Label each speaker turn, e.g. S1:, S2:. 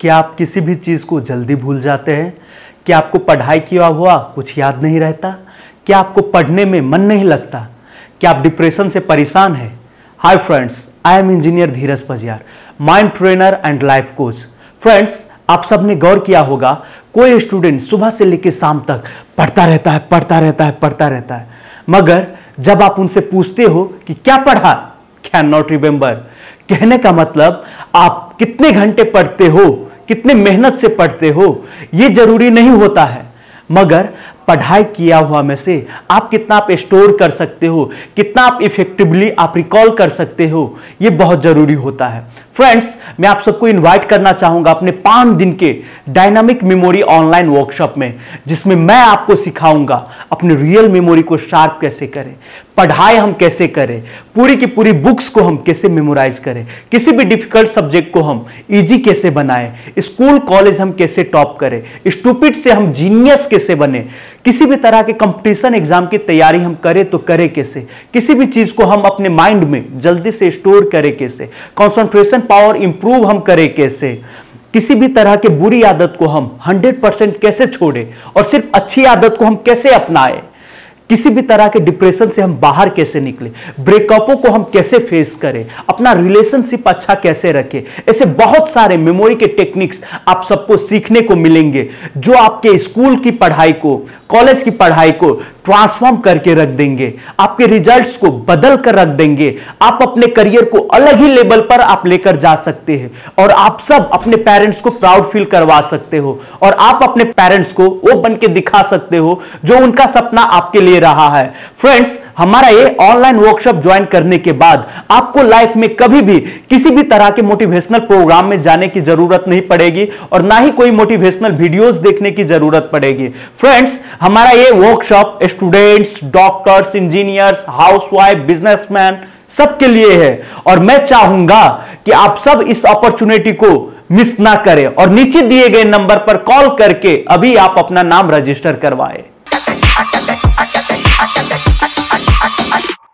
S1: क्या आप किसी भी चीज़ को जल्दी भूल जाते हैं? क्या आपको पढ़ाई किया हुआ कुछ याद नहीं रहता? क्या आपको पढ़ने में मन नहीं लगता? क्या आप डिप्रेशन से परेशान हैं? Hi friends I am engineer Dheeraj Pajiyar mind trainer and life coach friends आप सबने गौर किया होगा, कोई स्टूडेंट सुबह से लेकर शाम तक पढ़ता रहता है, पढ़ता रहता है, पढ़ता रहता है। मगर जब आप उनसे पूछते हो कि क्या पढ़ा? कैन नॉट रिमेंबर कहने का मतलब आप कितने घंटे पढ़ते हो? कितने मेहनत से पढ़ते हो, ये ज़रूरी नहीं होता है। मगर पढ़ाई किया हुआ में से आप कितना आप स्टोर कर सकते हो, कितना आप इफेक्टिवली आप रिकॉल कर सकते हो, ये बहुत ज़रूरी होता है। फ्रेंड्स मैं आप सबको इनवाइट करना चाहूँगा अपने पाँच दिन के डायनामिक मेमोरी ऑनलाइन वर्कशॉप में, जिसमें मैं आपको सिखाऊँगा अपने रियल मेमोरी को शार्प कैसे करें, पढ़ाई हम कैसे करें, पूरी की पूरी बुक्स को हम कैसे मेमोराइज करें, किसी भी डिफ़िकल्ट सब्जेक्ट को हम इजी कैसे बनाएँ स्कूल कॉलेज हम कैसे टॉप करें स्टूपिड से हम जीनियस कैसे बने किसी भी तरह के कंपटीशन एग्ज़ाम की तैयारी हम करें तो करें कैसे? किसी भी चीज़ को हम अपने माइंड में जल्दी से स्टोर करें कैसे? कॉन्सेंट्रेशन पावर इंप्रूव हम करें कैसे? किसी भी तरह के बुरी आदत को हम 100 परसेंट कैसे छोड़े? और सिर्फ़ अच्छी आदत को हम कैसे अपनाएँ? किसी भी तरह के डिप्रेशन से हम बाहर कैसे निकले? ब्रेकअपों को हम कैसे फेस करें? अपना रिलेशनशिप अच्छा कैसे रखें? ऐसे बहुत सारे मेमोरी के टेक्निक्स आप सबको सीखने को मिलेंगे, जो आपके स्कूल की पढ़ाई को कॉलेज की पढ़ाई को ट्रांसफॉर्म करके रख देंगे। आपके रिजल्ट्स को बदल कर रख देंगे। आप अपने करियर को अलग ही लेवल पर आप लेकर जा सकते हैं और आप सब अपने पेरेंट्स को प्राउड फील करवा सकते हो और आप अपने पेरेंट्स को वो बन के दिखा सकते हो जो उनका सपना आपके लिए रहा है। फ्रेंड्स हमारा ये ऑनलाइन वर्कशॉप ज्वाइन करने के बाद आपको लाइफ में कभी भी किसी भी तरह के मोटिवेशनल प्रोग्राम में जाने की ज़रूरत नहीं पड़ेगी और ना ही कोई मोटिवेशनल वीडियोस देखने की ज़रूरत पड़ेगी। फ्रेंड्स हमारा ये workshop students doctors engineers housewife businessman सबके लिए है और मैं चाहूँगा कि आप सब इस अपॉर्चुनिटी को मिस ना करें और नीचे दिए गए नंबर पर कॉल करके अभी आप अपना नाम रजिस्टर करवाएँ। Thank you.